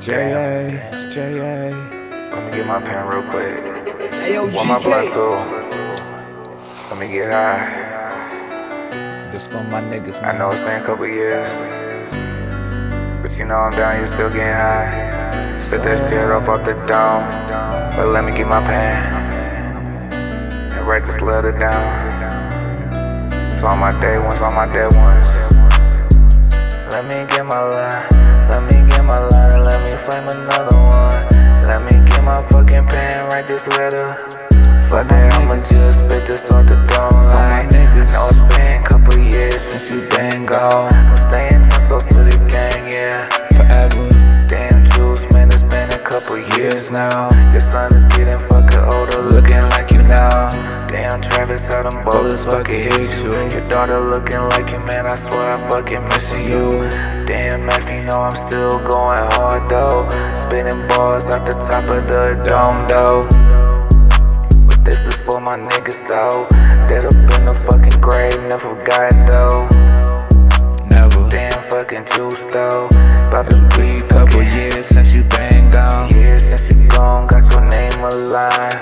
J.A. It's J.A. Let me get my pen real quick. Hey, yo, What my blunt GK. do? Let me get high. This for my niggas, I know it's been a couple years, but you know I'm down here still getting high. Spit that shit off off the dome, but let me get my pen and write this letter down. It's all my day ones, all my dead ones. Let me get my line, write this letter. Fuck that, I'ma just spit this off the dome line. niggas. Know it's been a couple years since you been gone. I'm staying so to the gang, yeah. Forever. Damn juice, man, it's been a couple years now. Your son is getting fucking older, looking like you now. Damn Travis, how them bullets fucking hit you. Your daughter looking like you, man. I swear I fucking missing you. Damn, Mac, you know I'm still going hard though. Spinning balls at the top of the dome though. But this is for my niggas though. Dead up in the fucking grave, never forgotten though. Never. Damn fucking juice though. About to be couple years since you been gone. years since you gone, got your name alive.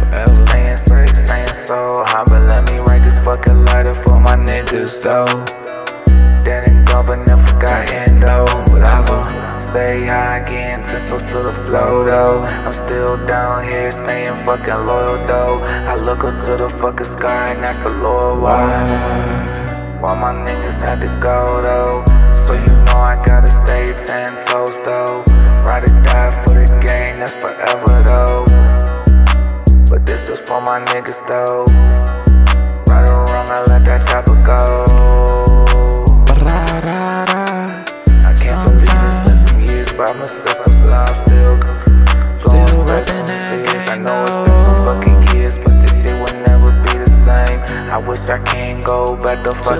Forever. Saying sex, saying so but let me write this fucking letter for my niggas though. Again, ten to the flow though. I'm still down here, staying fucking loyal though. I look up to the fucking sky and ask the Lord why. Why? Why my niggas had to go though? So you know I gotta stay ten toes though. Ride or die for the game, that's forever though. But this is for my niggas though.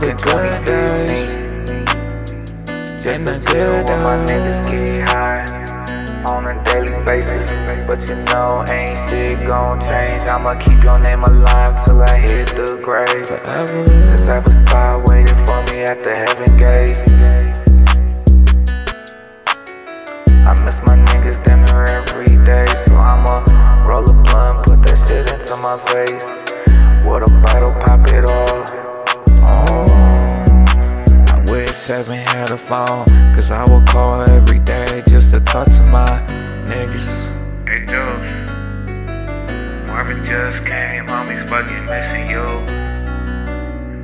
To fucking good 2015. Just the to good when my niggas get high on a daily basis. But you know, ain't shit gon' change. I'ma keep your name alive till I hit the grave. Forever. Just have a spot waiting for me at the heaven gates. I miss my niggas damn near every day, so I'ma roll a blunt, put that shit into my face. Phone, cause I would call every day just to talk to my niggas. Hey Jules, Marvin just came, homies fucking missing you.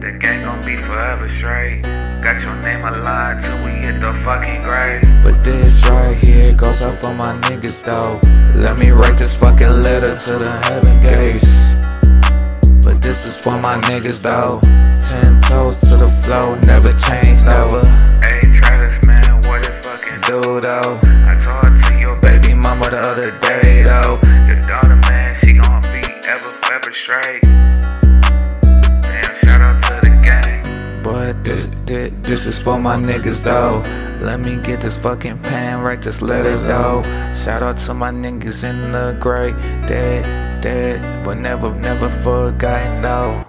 The gang gon' be forever straight. Got your name alive till we hit the fucking grave. But this right here goes up for my niggas though. Let me write this fucking letter to the heaven gates. But this is for my niggas though. Ten toes to the flow, never change, never ever, straight. This, this, this is for my niggas though. Let me get this fucking pen, just let it go. Shout out to my niggas in the great dead, dead, but never, never forgotten though.